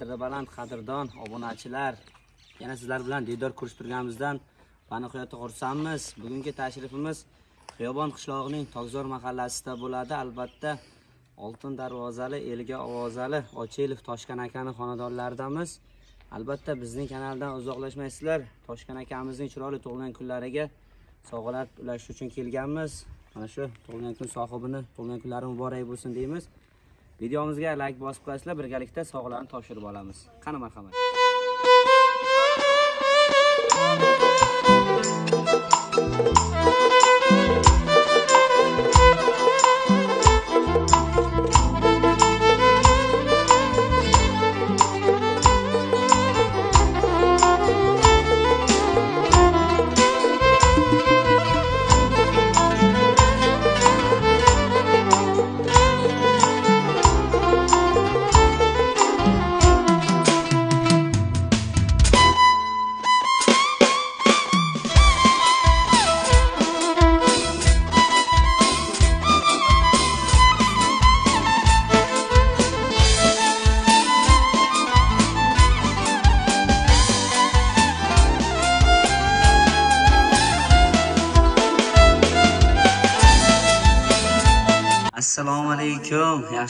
qadri baland qadrdon obunachilar. Yana sizlar bilan diydor ko'rishib turganimizdan va nihoyatda xursandmiz. Bugungi tashrifimiz xiyobon qishlog'ining tokzor mahallasida bo'ladi. Albatta oltin darvozali elga ovozali ochilov toshkan akani xonadonlaridamiz. Albatta bizning kanaldan uzoqlashmaysizlar. Toshkan akamizning chiroyli tug'ilgan kunlariga sovg'alar ulashish uchun kelganmiz. Mana shu tug'ilgan kun sohibini tug'ilgan kunlari muborak bo'lsin deymiz. Videomizga layk bosib qo'yasizlar birgalikda sovg'alarni topshirib olamiz. Qani marhamat.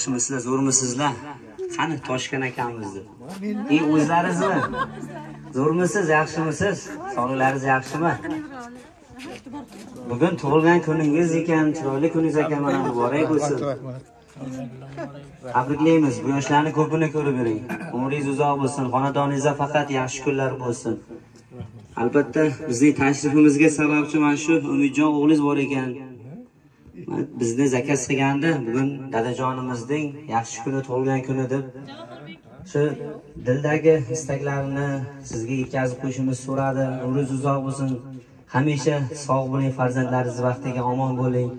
Yaxshimisizlar zo'rmisizlar qani toshkan akamizni e o'zlaringizmi? Zo'rmisiz yaxshimisiz? Sog'liqlaringiz yaxshimi? Bugun tug'ilgan kuningiz ekan chiroyli kuningiz ekan mana muborak bo'lsin. Tabriklaymiz bu yoshlarni ko'pini ko'rib yuring. Umringiz uzoq bo'lsin xonadoningizda faqat yaxshi kunlar bo'lsin. Albatta bizning tashrifimizga sababchi mana shu umidjon o'g'lingiz bor ekan bizni zakaz qilgandi bugun dadajonimizning yaxshi kuni tug'ilgan kuni deb shu dildagi istaklarini sizga yetkazib qo'yishimiz so'radi. Umringiz uzoq bo'lsin. Hamisha sog' bo'ling farzandlaringiz vaqtiga omon bo'ling.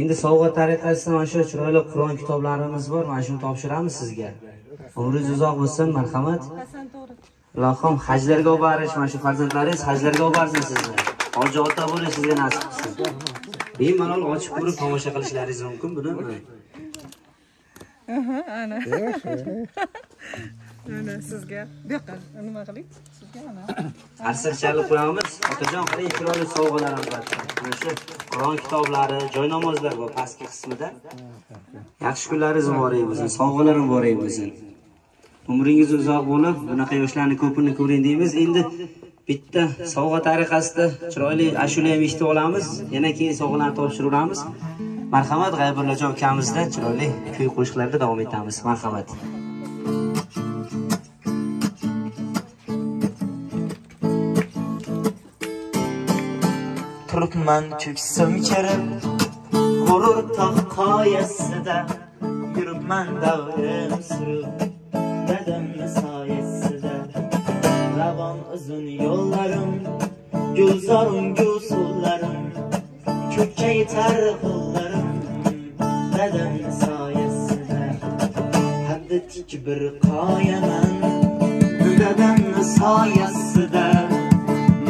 Endi sovg'a tariqasida mana shu chiroyli qur'on kitoblarimiz bor. Mana shuni topshiramiz sizga. Umringiz uzoq bo'lsin marhamat. Ilohim hajlarga olib borish mana shu farzandlaringiz hajlarga olib borsin sizni. Hoji ota bo'lish sizga nasib qilsin. Bemalol ochib ko'rib tomosha qilishlaringiz mumkin buni. Ana. Ana sizga. Bu yoqqa nima qiling? Sizga ana arsir chalib qo'yamiz otajon qarang chiroyli sovg'alar albatta. Mana shu qur'on kitoblari joy namozlar bor pastki qismida. Yaxshi kunlaringiz muborak bo'lsin sovg'alar muborak bo'lsin. Umringiz uzoq bo'lib bunaqa yoshlarni ko'pini ko'ring deymiz. Endi bitta sovg'a tariqasida chiroyli ashula ham eshitib olamiz. Yana keyin sovg'alarni topshiraveramiz marhamat g'aybullajon ukamizdan chiroyli kuy qo'shiqlarda davom etamiz. Marhamat. Turibman ko'ksim kerib g'urur tog' qoyasida yuribman davrim surib dadamni soyasida. Ravon uzun yo'l gulzor ungu suvlarim tarqullarim qo'llarim soyasida haddi tik bir qoyaman. Dadam soyasida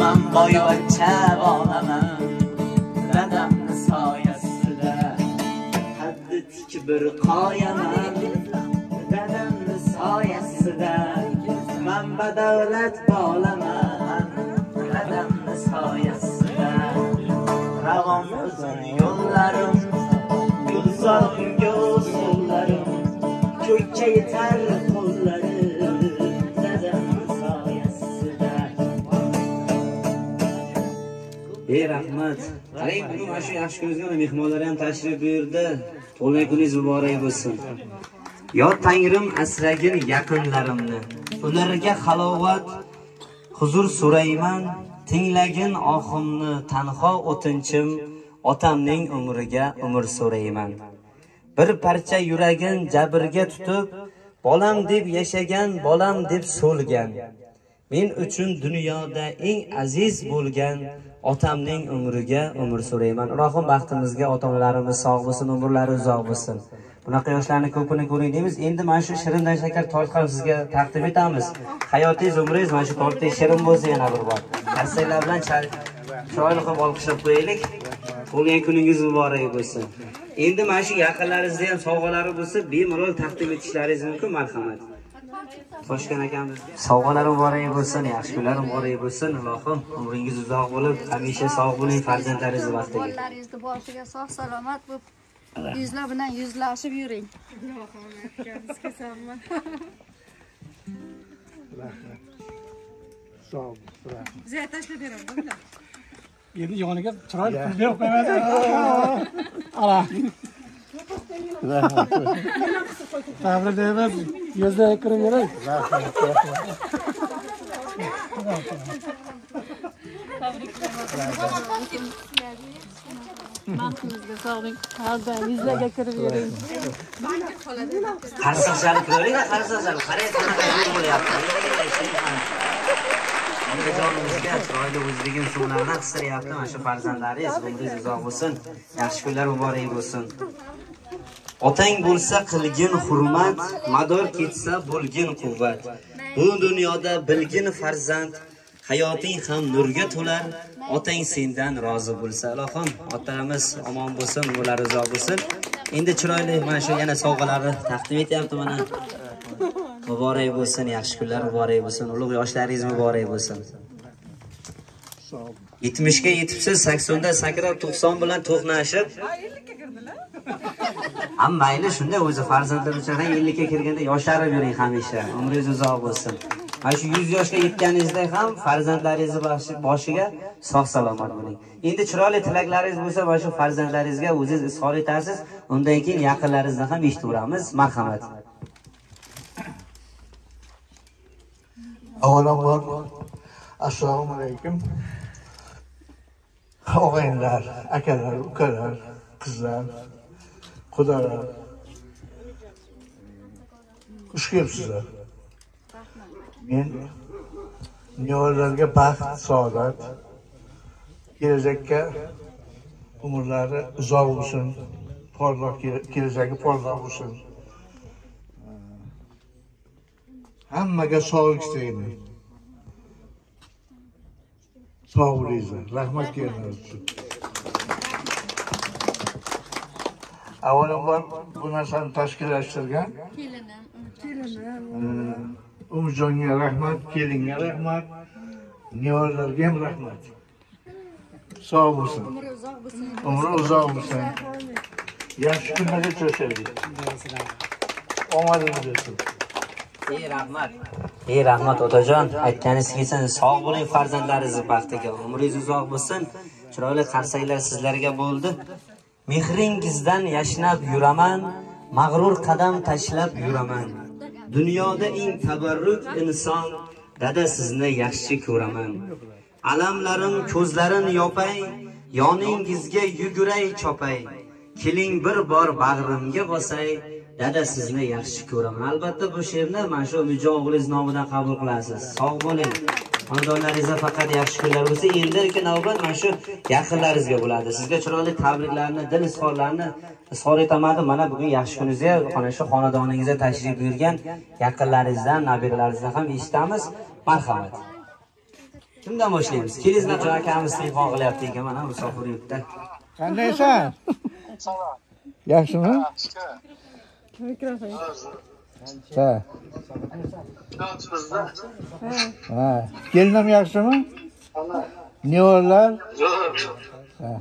man boyvachcha bolaman dadam soyasida haddi tik bir qoyaman. Dadam soyasida man badavlat bolaman. Soyasida ravon uzun yo'llarim gulzor unga suvlarim ko'kka yetar qo'llarim. Dadamni soyasida ey rahmat. Qarang bugun mana shu yaxshi ko'rgan mehmonlar ham tashrif buyurdi. Tug'ilgan kuningiz muborak bo'lsin. Yo tangrim asragin yaqinlarimni ularga halovat huzur so'rayman. Tinglagin ohimni tanho o'tinchim otamning umriga umr so'rayman. Bir parcha yuragin jabrga tutib bolam deb yashagan bolam deb so'lgan. Men uchun dunyoda eng aziz bo'lgan otamning umriga umr so'rayman. Ilohim baxtimizga ota onalarimiz sog' bo'lsin umrlari uzoq bo'lsin. Bunaqa yoshlarni ko'pini ko'ring deymiz. Endi mana shu shirindan shakar ham sizga taqdim etamiz. Hayotingiz umringiz mana shu tortdek shirin bo'lsa yana bir bor. Qarsaklar bilan chiroyli qilib olqishlab qo'yaylik. Tug'ilgan kuningiz muborak bo'lsin. Endi mana shu yaqinlaringizda ham sovg'alari bo'lsa bemalol taqdim etishlaringiz mumkin marhamat. Toshkent akamiz sovg'alar muborak bo'lsin yaxshi kunlar muborak bo'lsin. Ilohim umringiz uzoq bo'lib hamisha sog' bo'ling farzandlaringizni baxtiga boshiga sog' salomat bo'lib yuzlar bilan yuzlashib yuring Sağ ol. Rahmat. Bize tashlab beraman. Endi yoniga chiroyli pul berib qo'ymasan. Ala. Rahmat. Tabriklaymiz. Yuzda kirib yuring. Rahmat. Baxtimizga sog'lik har doim yuzlarga kirib yuring qarsak chalib ko'ring qarsak chalib qarang qanaqa yo'l bo'lyapti jonimizga chiroyli o'zligim suvlarni qistiryapti mana shu farzandlaringiz umringiz uzoq bo'lsin yaxshi kunlar muborak bo'lsin otang bo'lsa qilgin hurmat mador ketsa bo'lgin quvvat. Bu dunyoda bilgin farzand hayoting ham nurga to'lar. Otang sendan rozi bo'lsa ilohim otamiz omon bo'lsin umrlari uzoq bo'lsin. Endi chiroyli mana shu yana sovg'alarni taqdim etyapti mana. Muborak bo'lsin yaxshi kunlar muborak bo'lsin ulug' yoshlaringiz muborak bo'lsin. Yetmishga yetibsiz saksonda sakrab to'qson bilan to'qnashib. Ham mayli shunday o'zi farzandlar uchun ham ellikka kirganda yosharib yuring hamisha umringiz uzoq bo'lsin ana shu yuz yoshga yetganingizda ham farzandlaringizni boshiga sog' salomat bo'ling endi chiroyli tilaklaringiz bo'lsa mana shu farzandlaringizga o'zingiz izhor etasiz undan keyin yaqinlaringizni ham eshitaveramiz marhamat Avvalambor assalomu alaykum. Og'aynilar, akalar, ukalar, qizlar, qudalar. Xush kelibsizlar. Men nevarlarga baxt, saodat, kelajakka umrlari uzoq bo'lsin, porloq kela- kelajagi porloq bo'lsin. Hammaga sog'lik istayman. Sog' bo'linglar. Rahmat kelinglar uchun. Avvalambor bu narsani tashkillashtirgan kelinim Umjonga rahmat, kelinga rahmat, nevarlarga ham rahmat. Sog' bo'lsin. umri uzoq bo'lsin. Yaxshi kunlarga uchrashaylik. Omadingiz bo'lsin. ey rahmat ey rahmat otajon aytganingiz kelsin sog' bo'ling farzandlaringizni baxtiga umringiz uzoq bo'lsin chiroyli qarsaklar sizlarga bo'ldi mehringizdan yashnab yuraman mag'rur qadam tashlab yuraman dunyoda eng tabarruk inson dada sizni yaxshi ko'raman. Alamlarim ko'zlarin yopay yoningizga yuguray chopay. Keling bir bor bag'rimga bosay dada sizni yaxshi ko'raman. Albatta bu she'rni mana shu umidjon o'g'lingiz nomidan qabul qilasiz. Sog' bo'ling. Xonadonlaringizda faqat yaxshi kunlar bo'lsa endiki navbat mana shu yaqinlaringizga bo'ladi. Sizga chiroyli tabriklarni dil izhorlarini izhor etaman deb mana bugun yaxshi kuningizga mana shu xonadoningizga tashrif buyurgan yaqinlaringizdan nabiralaringizdan ham eshitamiz. Marhamat. Kimdan boshlaymiz? Kelingizlar akamiz telefon qilyapti ekan. Mana musofir yurtda. Qandaysan? Yaxshimi? Mikrofon. Ha. Ha. Kelinim yaxshimi? Nevarlar? Ha.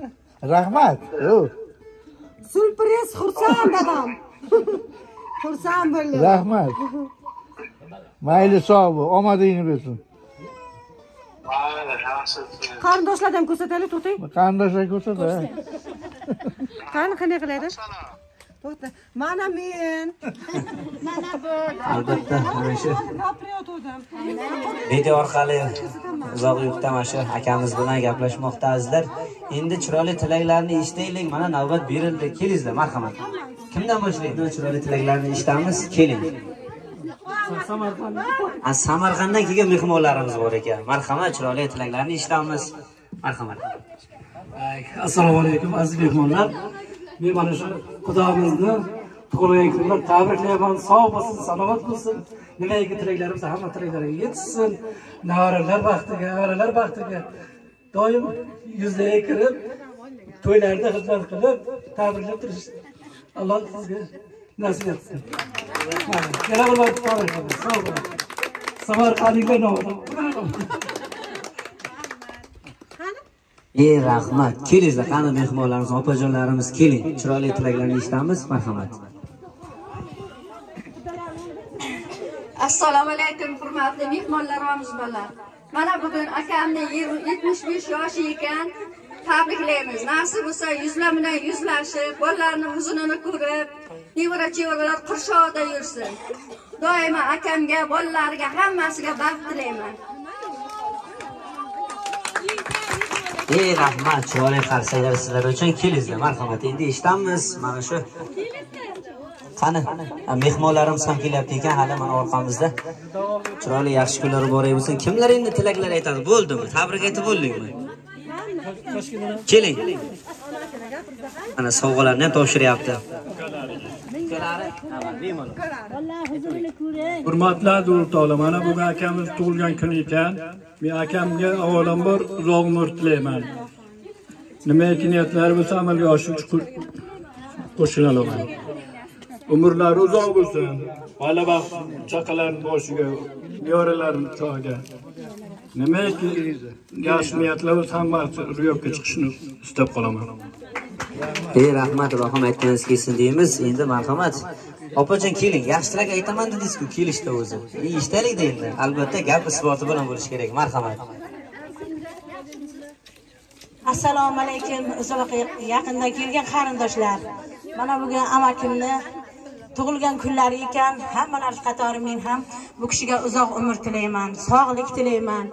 Rahmat. Yo, Surpriz xursand dadam. Xursand bo'ldim. Rahmat. Mayli sog' bo'l, omadingni bersin. Qarindoshlarni ham ko'rsataylik, to'xtang. Qarindoshlar ko'rsat. ha. Qani qanday qiladi? To'xta. Mana men. albatta mana shu. Gapirayotgandim. video orqali uzoq yurtda mana shu akamiz bilan gaplashmoqda azizlar endi chiroyli tilaklarni eshitaylik. Mana navbat berildi. Kelingizlar marhamat. Kimdan boshlaydi chiroyli tilaklarni eshitamiz? Keling. Ha, samarqanddan kelgan mehmonlarimiz bor ekan. Marhamat chiroyli tilaklarni eshitamiz. Marhamat. Assalomu alaykum aziz mehmonlar men mana shu xudomizni tug'ilgan kunlar tabriklayman sog' bo'lsin salomat bo'lsin. Nimaiki tilaklarimiz hamma tilaklariga yetishsin. Nevaralar baxtiga nevaralar baxtiga doim yuzlaga kirib to'ylarda xizmat qilib tabriklab turish alloh sizga nasib etsin. Yana bir marta tabriklayman sog' bo'ling. Samarqandliklar nomidan ey rahmat. Kelinglar qani mehmonlarimiz opajonlarimiz keling. Chiroyli tilaklarni eshitamiz. Marhamat. Assalomu alaykum hurmatli mehmonlar va mana bugun akamni yetmish besh yoshi ekan. Tabriklaymiz. Nasib bo'lsa yuzlar bilan yuzlashib bolalarni huzunini ko'rib nevara chevaralar qurshovida yursin. Doimo akamga bolalariga hammasiga baxt tilayman. Ey rahmat chiroyli qarsaklar sizlar uchun kelinglar. Marhamat endi eshitamiz. Mana shu qani? Mehmonlarimiz ham kelyapti ekan hali mana orqamizda. Chiroyli yaxshi kunlar muborak bo'lsin. Kimlar endi tilaklar aytadi? Bo'ldimi? Tabrik aytib bo'ldingmi? Keling. Mana sovg'alarni ham topshiryapti. Hurmatli tola mana bugun akamiz tug'ilgan kuni ekan. Men akamga avvalambor uzoq umr tilayman. Nimaki niyatlari bo'lsa amalga oshiruvchi qo'shila olaman umrlari uzoq bo'lsin. G'alaba chaqalarni boshiga yorilarni choyiga nimaki yaxshi niyatlar bo'lsa hammasi ro'yobga chiqishini istab qolaman. Ey rahmat ilohim aytganingiz kelsin deymiz. Endi marhamat. Opajon keling. Yaxshiroq aytaman dedingizku kelishdi o'zi. Eshitaylikda endi albatta gap isboti bilan bo'lishi kerak. Marhamat. Assalomu alaykum. Uzoq yaqindan kelgan qarindoshlar. Mana bugun amakimni tug'ilgan kunlari ekan. Hammalar qatori men ham bu kishiga uzoq umr tilayman sog'lik tilayman.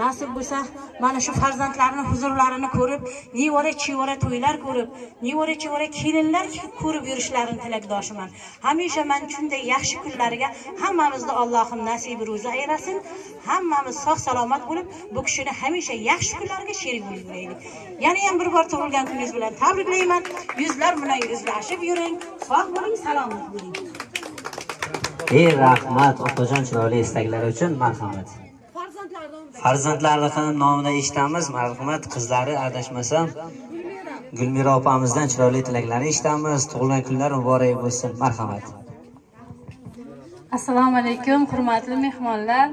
Nasib bo'lsa mana shu farzandlarni huzurlarini ko'rib nevara chevara to'ylar ko'rib nevara chevara kelinlar ko'rib yurishlarini tilakdoshiman hamisha mana shunday yaxshi kunlariga hammamizni allohim nasibi ro'zi aylasin hammamiz sog' salomat bo'lib bu kishini hamisha yaxshi kunlarga sherik bo'lib yuraylik. Yana ham bir bor tug'ilgan kuningiz bilan tabriklayman. Yuzlar bilan yuzlashib yuring. Sog' bo'ling salomat bo'ling. Ey rahmat otajon chiroyli istaklari uchun marhamat. Farzandlarini nomidan eshitamiz. Marhamat qizlari adashmasam gulmira opamizdan chiroyli tilaklarni eshitamiz. Tug'ilgan kunlar muborak bo'lsin. Marhamat. Assalomu alaykum hurmatli mehmonlar.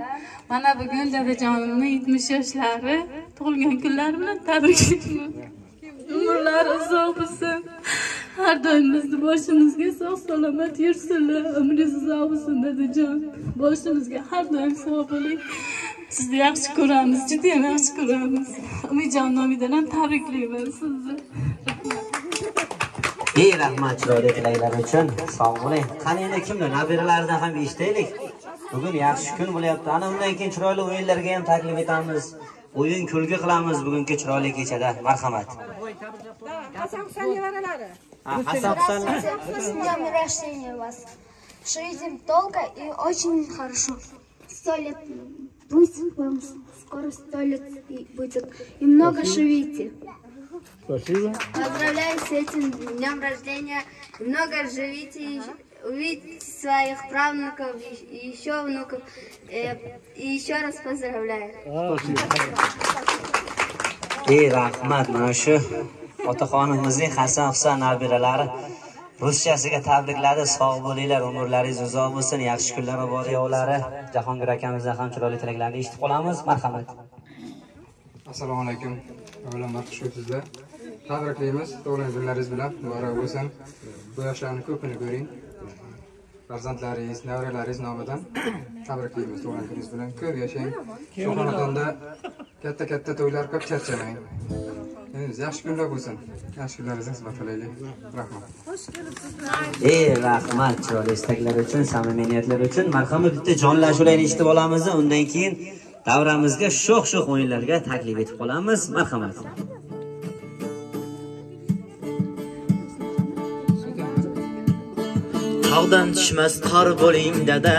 Mana bugun dadajonimni yetmish yoshlari tug'ilgan kunlari bilan tabriklayman umrlari uzoq bo'lsin. Har doim bizni boshimizga sog' salomat yursinlar. Umringiz uzoq bo'lsin dadajon. Boshimizga har doim sog' bo'ling. Sizni yaxshi ko'ramiz judayam yaxshi ko'ramiz. Umidjon nomidan ham tabriklayman sizni. Ey rahmat chiroyli tilaklari uchun. Sog' bo'ling. Qani endi kimlar nabiralaridan ham eshitaylik. Bugun yaxshi kun bo'lyapti. Ana undan keyin chiroyli o'yinlarga ham taklif etamiz. O'yin kulgi qilamiz bugungi chiroyli kechada. Marhamat. Hasan husan nevaralari Ha, hasan husan С днем рождения вас. Живите долго и очень хорошо. Сто лет пусть вам скоро сто лет и будет. И много живите. спасибо Поздравляю с этим днем рождения. И много живите, и увидите своих правнуков и- еще внуков. Э, И еще раз поздравляю. ey rahmat mana shu otaxonimizning hasan husan nabiralari ruschasiga tabrikladi sog' bo'linglar umrlaringiz uzoq bo'lsin yaxshi kunlar obod yovlari. Jahongir akamizdan ham chiroyli tilaklarni eshitib qolamiz. Marhamat. Assalomu alaykum. Avvalambor xush o'tibsizlar tabriklaymiz. Tug'ilgan kunlaringiz bilan muborak bo'lsin. Bu yoshlarni ko'pini ko'ring. Farzandlaringiz nevaralaringiz nomidan tabriklaymiz. Tug'ilgan kuningiz bilan ko'p yashang. Shu xonadonda katta katta to'ylar qilib charchamang endi yaxshi kunlar bo'lsin. Yaxshi kunlaringizni xizmat qilaylik rahmat. Ey rahmat chiroyli istaklar uchun samimiy niyatlar uchun. Marhamat bitta jonli ashulani eshitib olamiz. Undan keyin davramizga sho'x sho'x o'yinlarga taklif etib qolamiz. Marhamat. Tog'dan tushmas qor bo'ling dada.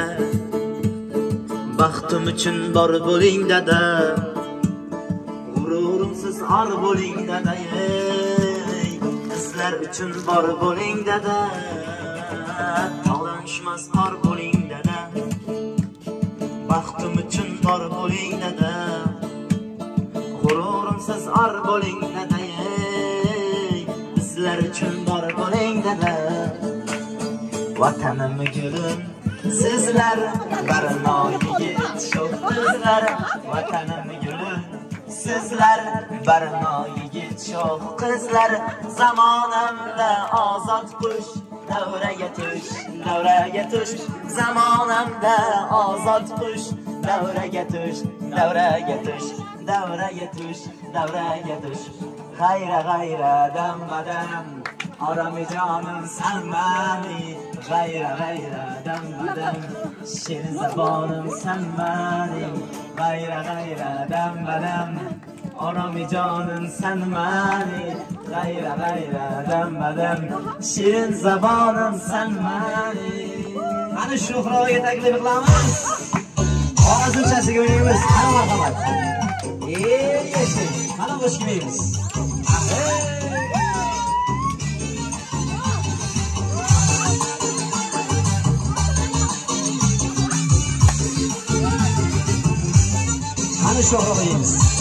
Baxtim uchun bor bo'ling dada xor bo'ling dada ey qizlar uchun bor bo'ling dada. Tollanishmas xor bo'ling dada. Baxtim uchun bor bo'ling dada. G'ururimsiz or bo'ling dada ey bizlar uchun bor bo'ling dada. Vatanim gulim sizlar barno yigit sho'x vatanim sizlar barno yigit qizlar zamonamda ozod qush davraga tush davraga tush zamonamda ozod qush davraga tush davraga tush davraga tush davraga tush. G'ayra g'ayra dambadan orami jonim san mani g'ayra g'ayra dambadan shirin zabonim sanmani g'ayra g'ayra dambadan onomijonim san mani. G'ayra g'ayra dambadim shirin zabonim san mani. Qani shuhroga taklif qilamiz qorasimchasiga o'ynaymiz. Qani marhamat? Ey yashil qani bo'sh kelmaymiz Hadi şu arabayı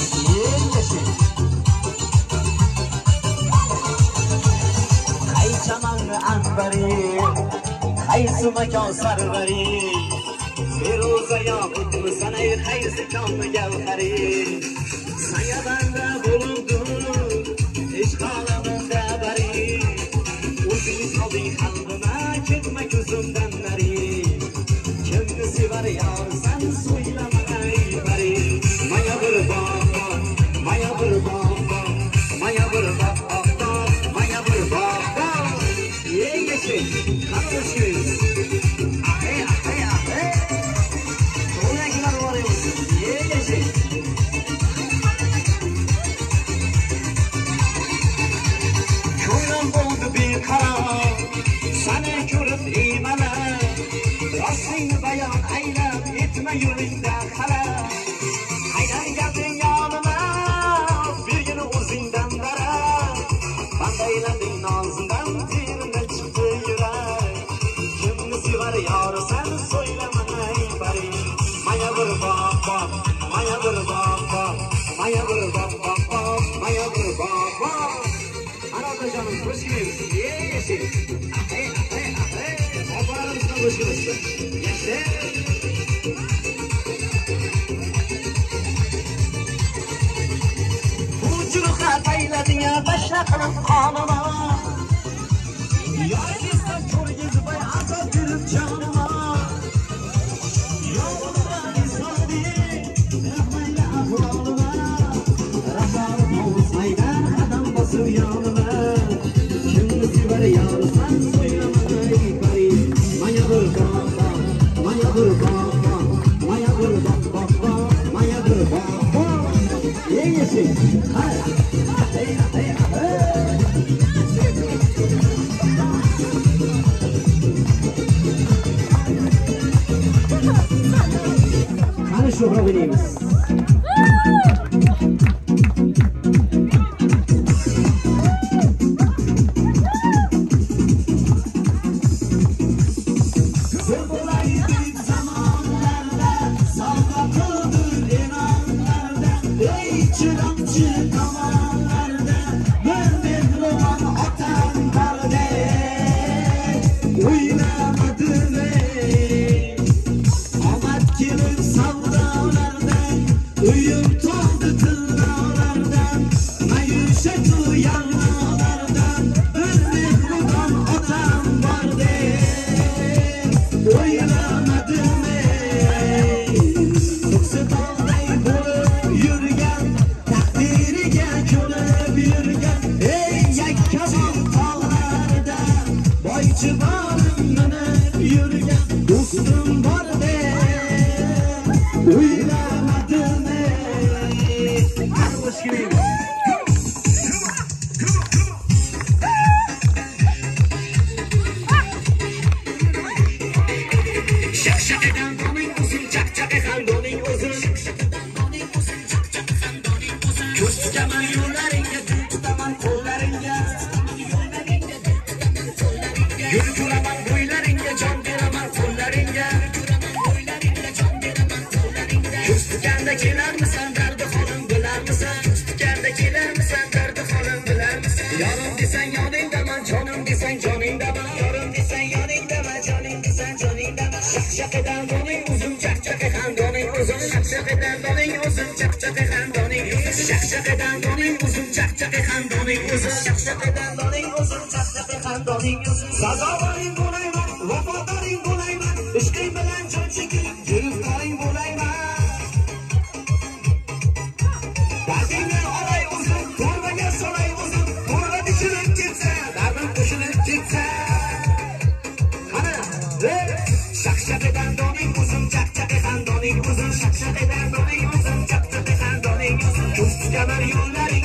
ای چمن انبری ای سمکان سروری به روزه یا بود سنه خیز کام گوهری söz konusu. Gençler. Hurculukla bayladı ya başla kılıp kanıma. Yargızdan kör gezi bay azal gülüp canıma. Yolunda adam basıp. Manuel Williams. chaqchaqi dandoning o'zim chaqchaqi xandoning o'zim chaqchaqi dandoning o'zim chaqchaqi xandoning o'zim sazovoring bo'la que haber una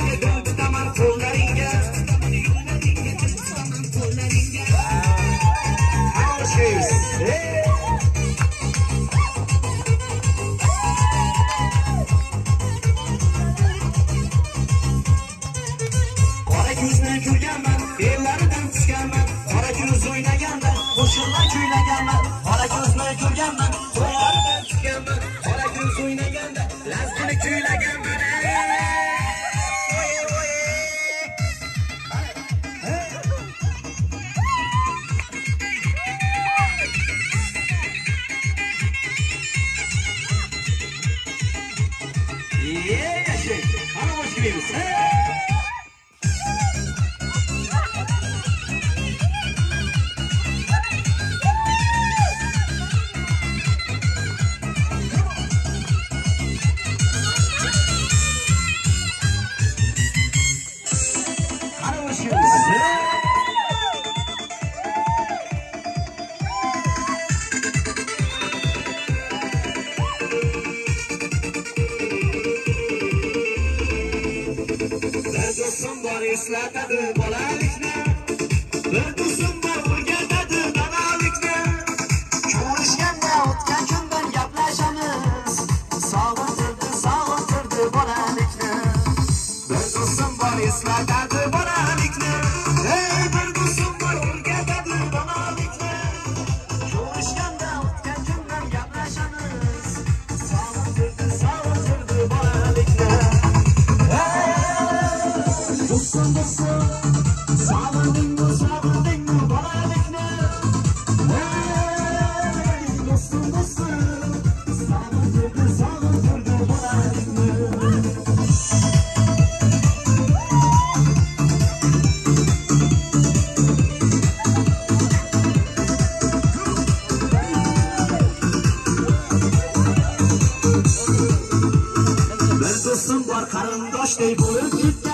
bir do'stim bor eslatadi bolalikni. Bir do'stim bor আনন্দ সেই ভোর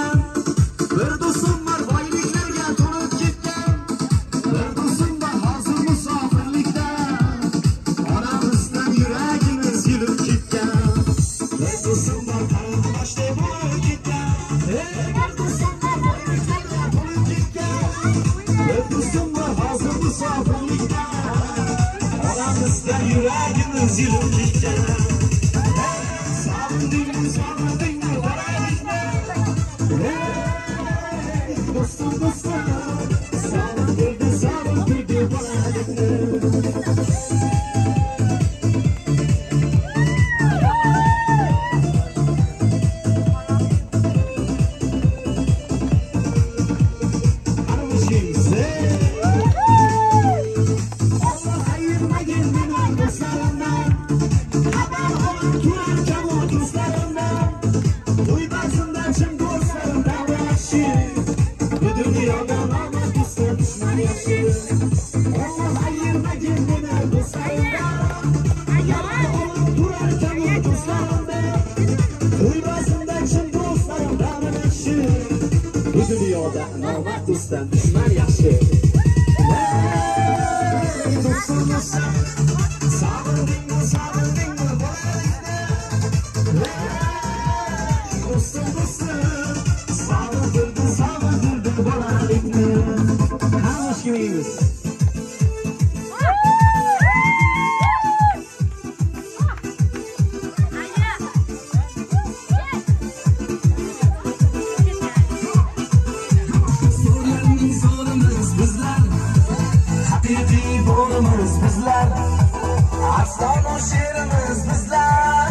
ostonu sherimiz bizlar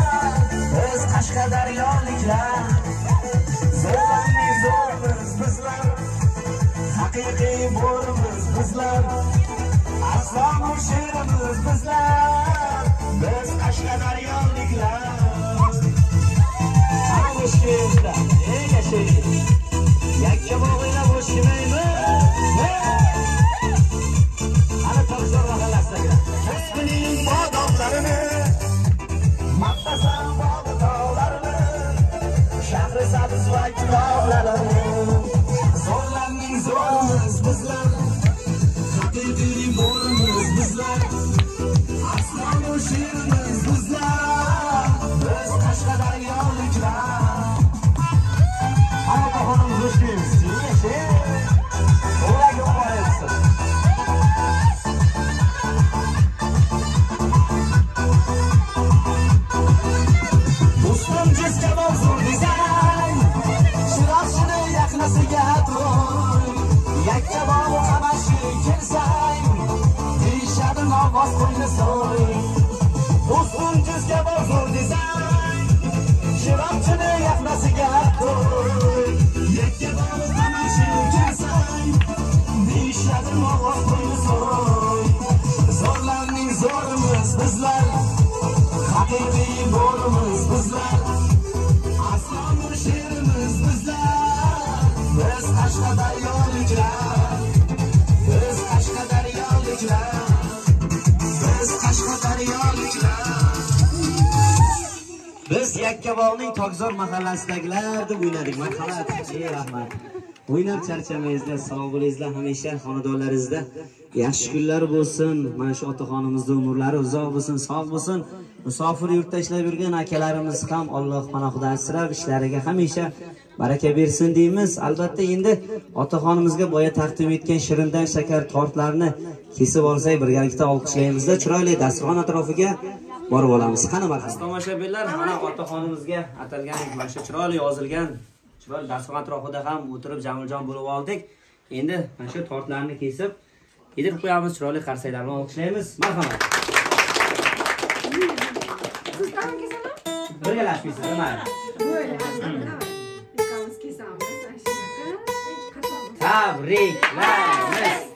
biz qashqadaryoliklar. Zo'rlarni zo'rmiz bizlar haqiqiy bo'rimiz bizlar. Aslonu sherimiz bizlar biz qashqadaryoliklar. Ana bo'sh kelinglar eng yashaylik yakkabog' bo'sh kelmaymiz bodomlarini maqtasam bog'i tog'larini shahri sabz va chiroqlarini zo'rlarning zo'rimiz bizlar haqiqiy bo'rimiz bizlar aslonu she'rimiz bizlar haqiqiy bo'limiz bizlar. Aslonu she'rimiz bizlar. Biz qashqadaryoliklar. Biz qashqadaryoliklar. Biz qashqadaryoliklar. Biz yakkabog'ning tokzor mahallasidagilar deb o'ynadik. Marhamat ey rahmat. O'ynab charchamaysizlar sog' bo'lingizlar hamisha xonadonlaringizda. Yaxshi kunlar bo'lsin. Mana shu otaxonimizni umrlari uzoq bo'lsin sog' bo'lsin. Musofir yurtda ishlab yurgan akalarimiz ham alloh panohidan asrab ishlariga hamisha baraka bersin deymiz. Albatta endi otaxonimizga boya taqdim etgan shirindan shakar tortlarni kesib olsak birgalikda olqishlaymizda. Chiroyli dasturxon atrofiga borib olamiz. Qani marhamat. Tomoshabinlar mana otaxonimizga atalgan mana shu chiroyli yozilgan chiroyli dasturxon atrofida ham o'tirib jamiljon bo'lib oldik. Endi mana shu tortlarni kesib yedirib qo'yamiz. Chiroyli qarsaklar bilan olqishlaymiz marhamat. birga lashmaysiz nima tabriklaymiz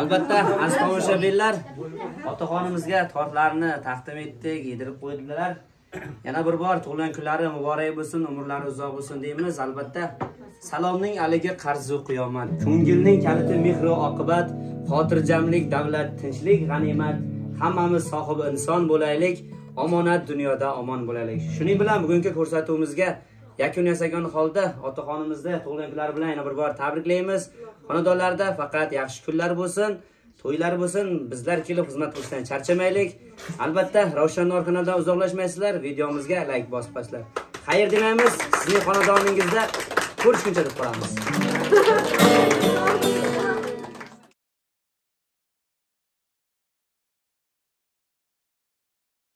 albatta aziz tomoshabinlar otaxonimizga tortlarni taqdim etdik yedirib qo'ydilar yana bir bor tug'ilgan kunlari muborak bo'lsin umrlari uzoq bo'lsin deymiz albatta salomning aligi qarzu qiyomat ko'ngilning kaliti mehru oqibat xotirjamlik davlat tinchlik g'animat hammamiz sohibi inson bo'laylik omonat dunyoda omon bo'laylik shuning bilan bugungi ko'rsatuvimizga yakun yasagan holda otaxonimizni tug'ilgan kunlari bilan yana bir bor tabriklaymiz. Xonadonlarda faqat yaxshi kunlar bo'lsin to'ylar bo'lsin bizlar kelib xizmat qilishdan charchamaylik. Albatta ravshan nur kanalidan uzoqlashmaysizlar videomizga layk bosib qo'yasizlar. Xayr demaymiz sizning xonadoningizda ko'rishguncha deb qolamiz